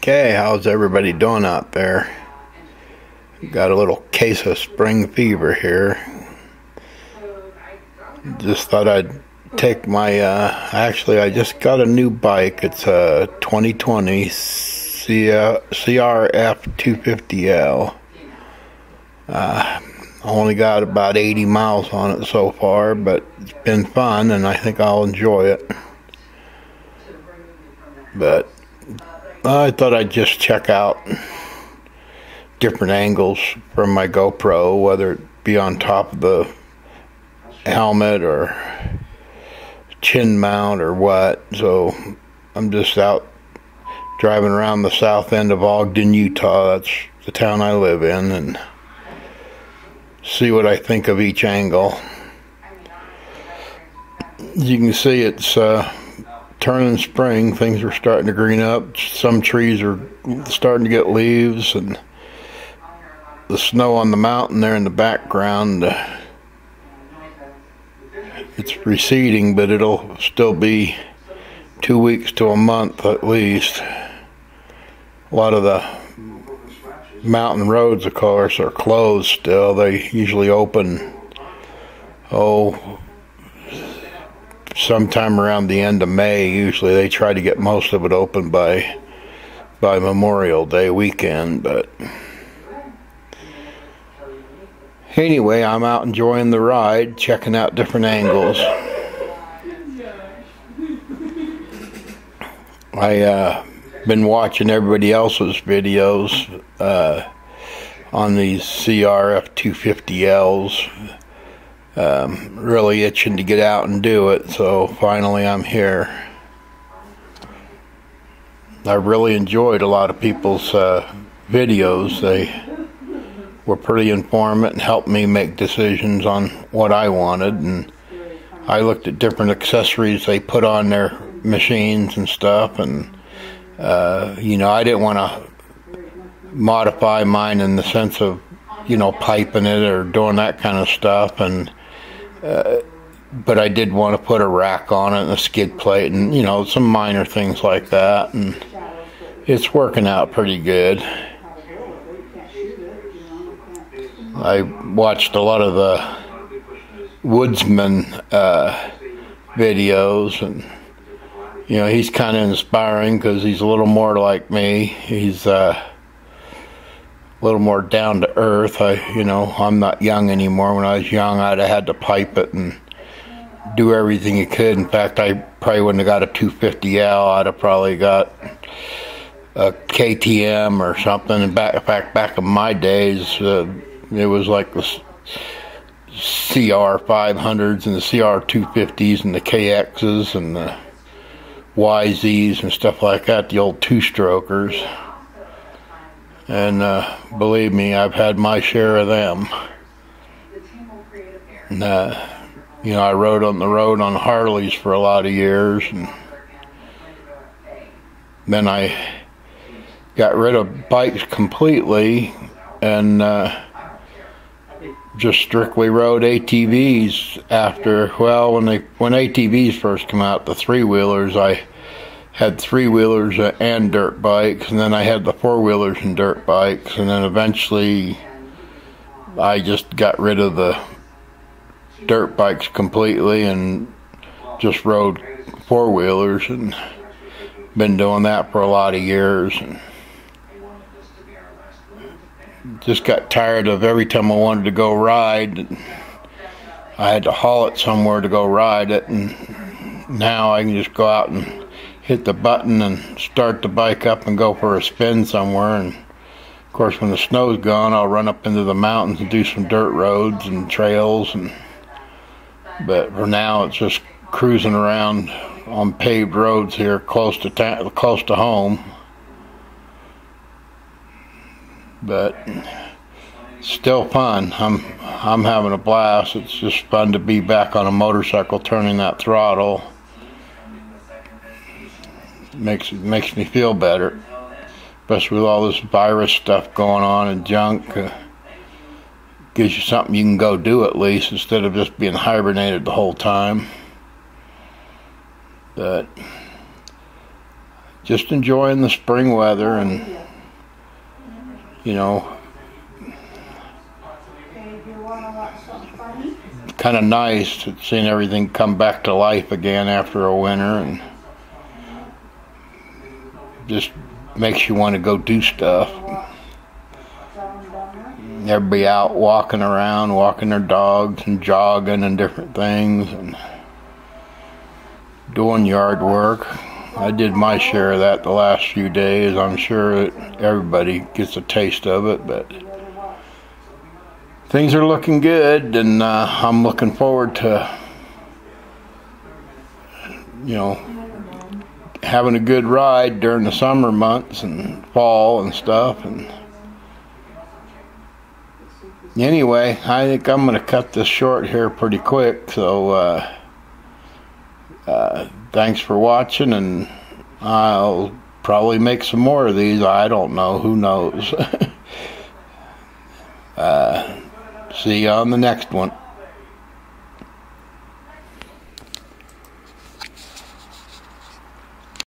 Okay, how's everybody doing out there? Got a little case of spring fever here. Just thought I'd take my, uh, actually, I just got a new bike. It's a 2020 CRF 250L. Uh, only got about 80 miles on it so far, but it's been fun and I think I'll enjoy it. But I thought I'd just check out different angles from my GoPro, whether it be on top of the helmet or chin mount or what. So I'm just out driving around the south end of Ogden, Utah. That's the town I live in, and see what I think of each angle. You can see it's uh, turning spring. Things are starting to green up. Some trees are starting to get leaves, and the snow on the mountain there in the background. Uh, it's receding, but it'll still be two weeks to a month at least. A lot of the mountain roads, of course, are closed still. They usually open, oh, sometime around the end of May. Usually they try to get most of it open by by Memorial Day weekend, but anyway, I'm out enjoying the ride, checking out different angles. I uh been watching everybody else's videos uh, on these CRF 250Ls. Um, really itching to get out and do it, so finally I'm here. I really enjoyed a lot of people's uh, videos. They were pretty informative and helped me make decisions on what I wanted. And I looked at different accessories they put on their machines and stuff, and uh, you know, I didn't want to modify mine in the sense of, you know, piping it or doing that kind of stuff. And, but I did want to put a rack on it and a skid plate and, you know, some minor things like that. And it's working out pretty good. I watched a lot of the woodsman uh, videos and you know, he's kind of inspiring because he's a little more like me. He's uh, a little more down to earth. I, you know, I'm not young anymore. When I was young, I'd have had to pipe it and do everything you could. In fact, I probably wouldn't have got a 250L. I'd have probably got a KTM or something. And back, back, back in my days, uh, it was like the CR 500s and the CR 250s and the KXs and the YZs and stuff like that, the old two strokers. And uh, believe me, I've had my share of them. And, uh, you know, I rode on the road on Harleys for a lot of years, and then I got rid of bikes completely and uh, just strictly rode ATVs after. Well, when they when ATVs first come out, the three wheelers, I had three wheelers and dirt bikes, and then I had the four wheelers and dirt bikes, and then eventually I just got rid of the dirt bikes completely and just rode four wheelers and been doing that for a lot of years. And just got tired of every time I wanted to go ride I had to haul it somewhere to go ride it and now I can just go out and hit the button and start the bike up and go for a spin somewhere. And of course, when the snow's gone, I'll run up into the mountains and do some dirt roads and trails. And but for now, it's just cruising around on paved roads here, close to ta- close to home. But still fun. I'm I'm having a blast. It's just fun to be back on a motorcycle, turning that throttle makes makes me feel better, especially with all this virus stuff going on and junk. Uh, gives you something you can go do at least instead of just being hibernated the whole time. But just enjoying the spring weather and you know kind of nice to seeing everything come back to life again after a winter and just makes you want to go do stuff. Everybody out walking around, walking their dogs and jogging and different things and doing yard work. I did my share of that the last few days. I'm sure everybody gets a taste of it, but things are looking good, and uh, I'm looking forward to, you know, having a good ride during the summer months and fall and stuff. And anyway, I think I'm going to cut this short here pretty quick. So uh, uh, thanks for watching, and I'll probably make some more of these. I don't know. Who knows? uh, See you on the next one.